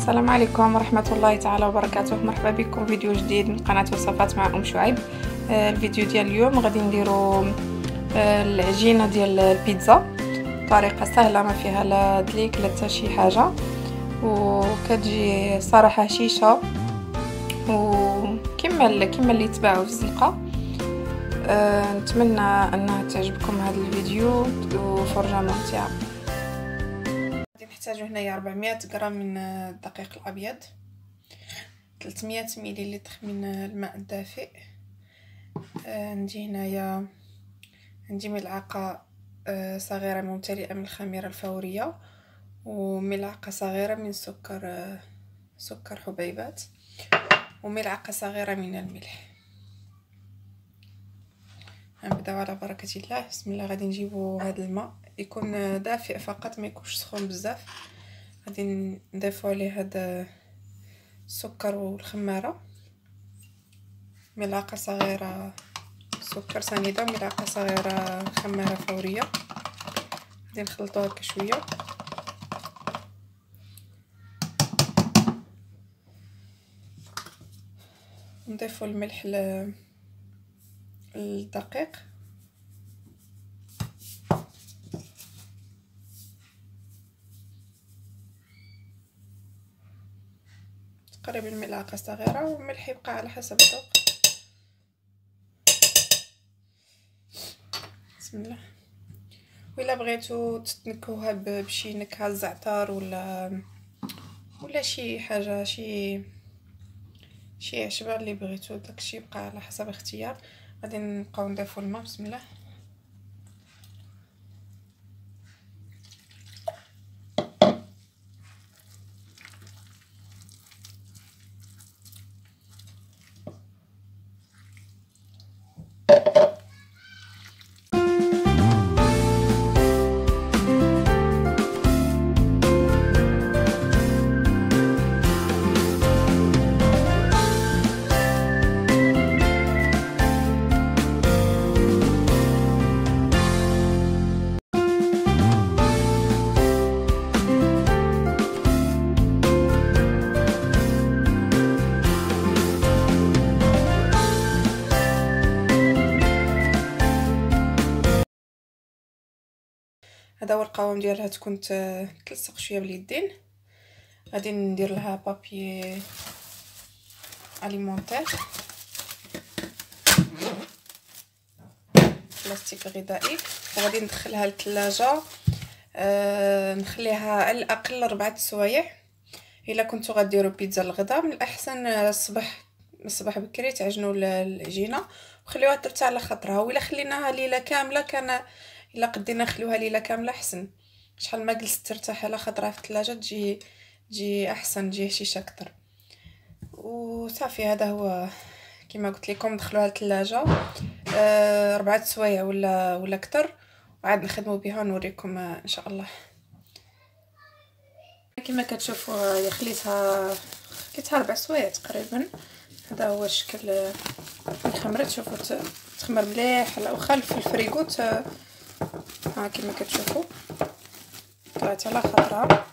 السلام عليكم ورحمة الله تعالى وبركاته. مرحبا بكم. فيديو جديد من قناة وصفات مع أم شعيب. آه، الفيديو ديال اليوم غادي نديرو آه، العجينة ديال البيتزا. طريقة سهلة ما فيها لا دليك لا شي حاجة. وكتجي صراحة هشيشة وكما كما اللي تباعو في الزنقة. أه نتمنى أنها تعجبكم هذا الفيديو. وفرجة ممتعة نحتاجو هنايا 400 غرام من الدقيق الأبيض 300 مليلتر من الماء الدافئ. آه عندي هنايا عندي ملعقة آه صغيرة ممتلئة من الخميرة الفورية وملعقة صغيرة من سكر آه سكر حبيبات وملعقة صغيرة من الملح. نبداو على بركة الله. بسم الله غادي نجيبو هذا الماء. يكون دافئ فقط ما يكونش سخون بزاف. غادي نضيفو عليه هذا السكر والخمارة. ملعقة صغيرة سكر سنيدة وملعقه صغيرة خمارة فورية. غادي نخلطو هكا شوية. نضيفو الملح للدقيق. تقريبا ملعقه صغيره والملح يبقى على حسب الذوق. بسم الله. وإلا بغيتو تتنكوها بشي نكهة زعتر ولا ولا شي حاجة شي شي عشبة اللي بغيتو داكشي يبقى على حسب اختيار غادي نبقاو نضيفو الماء. بسم الله. هذا هو القوام ديالها تكون تلصق شوية باليدين. غادي ندير لها بابي اليمونتير بلاستيك غذائي. وغادي ندخلها للثلاجة. آه نخليها على الأقل ربعة سوايع إلا كنتو غديروا بيتزا الغدا. من الأحسن الصباح الصباح بكري تعجنوا العجينة. وخليوها ترتاح على خاطرها. ولا خليناها ليلة كاملة كان إلا قدينا نخلوها ليلة كاملة أحسن. شحال ما جلست ترتاح على خضرها في الثلاجة تجي تجي أحسن تجي هشيشة أكثر وصافي هذا هو كما قلت لكم دخلوها للثلاجة. آه اربعه سوايع ولا ولا أكثر وعاد نخدموا بها نوريكم إن شاء الله. كما كتشوفوا هي خليتها خليتها ربع سوايع تقريبا. هذا هو الشكل الخمره تشوفوا تخمر مليح واخا في الفريغو ها كما كتشوفوا طلعت على خضراء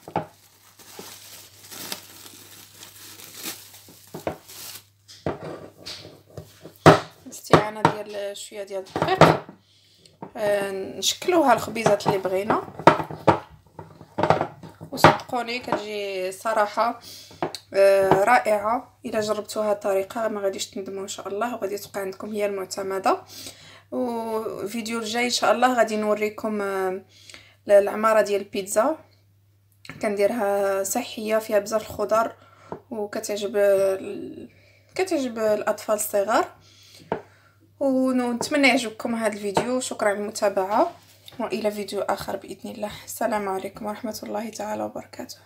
الاستعانه ديال شوية ديال الدقيق آه نشكلوها الخبيزات اللي بغينا وصدقوني كتجي صراحة آه رائعه الا جربتوها الطريقة ما غاديش تندموا ان شاء الله وغادي تبقى عندكم هي المعتمده وفيديو الجاي إن شاء الله غادي نوريكم آه، العمارة ديال البيتزا. كنديرها صحية فيها بزاف الخضر وكتعجب كتعجب الأطفال الصغار. ونتمنى يعجبكم هذا الفيديو. شكرا على المتابعة وإلى فيديو آخر بإذن الله. السلام عليكم ورحمة الله تعالى وبركاته.